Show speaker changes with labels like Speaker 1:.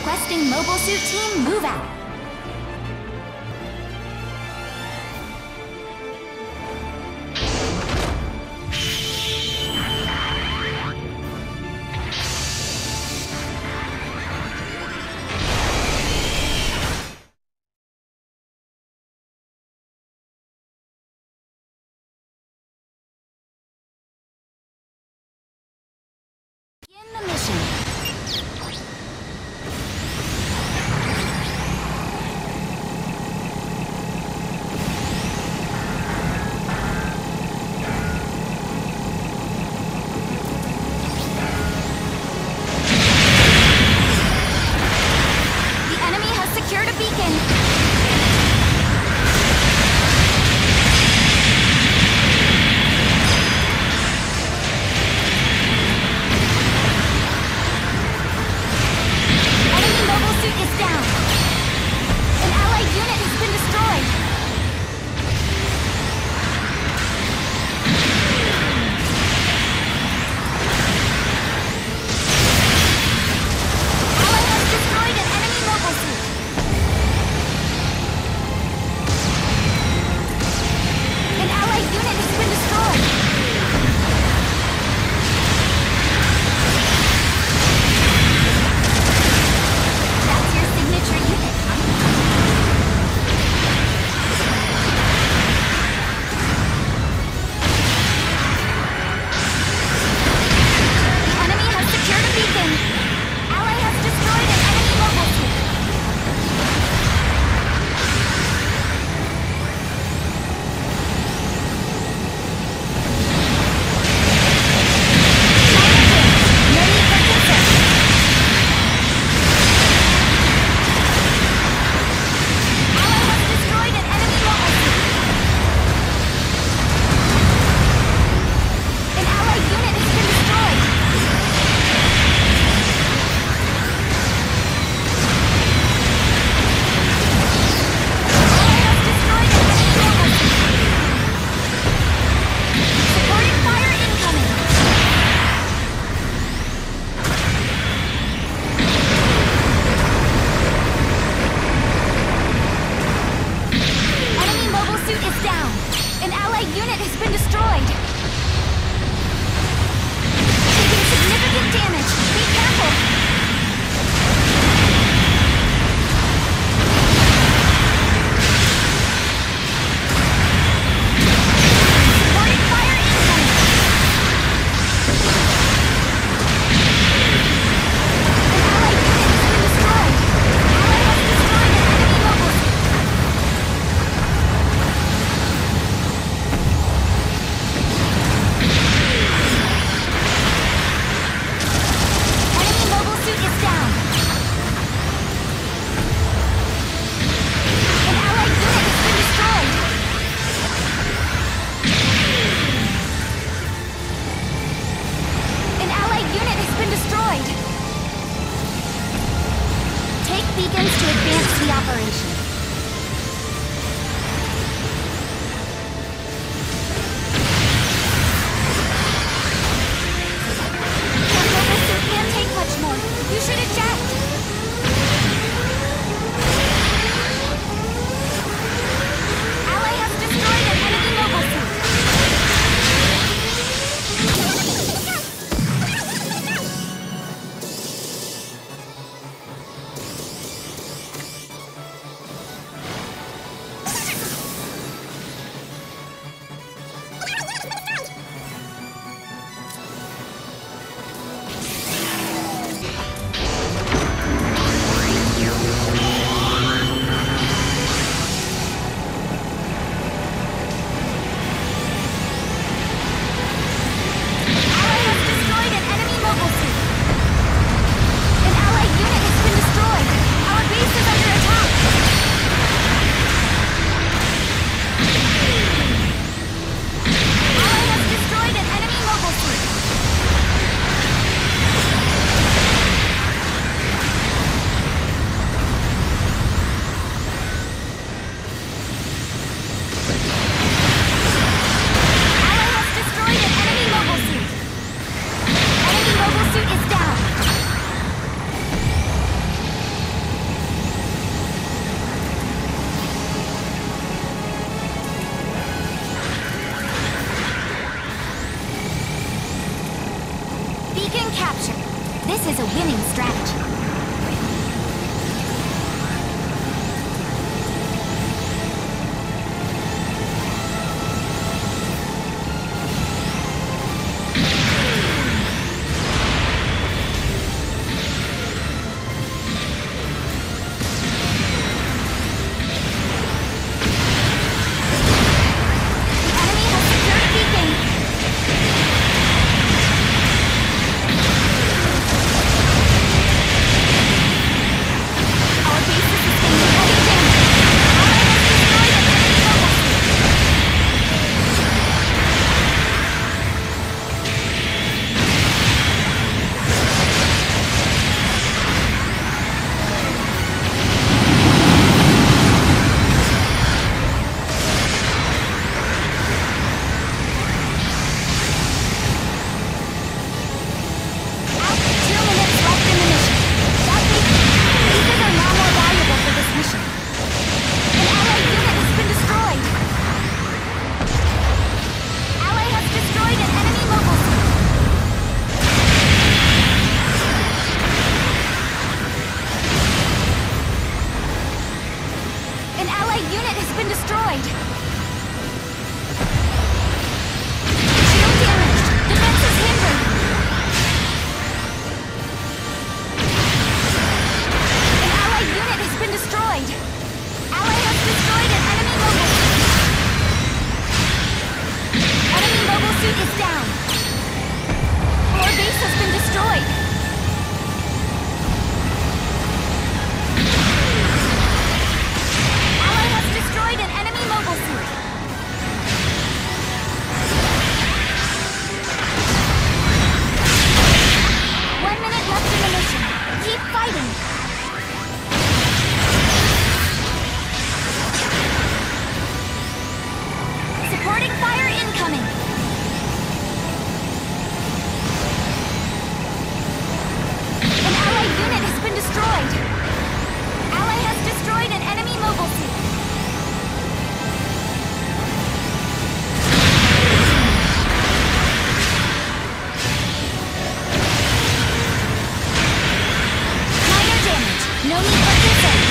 Speaker 1: Requesting Mobile Suit Team move out. Begin the mission. のみこくぞ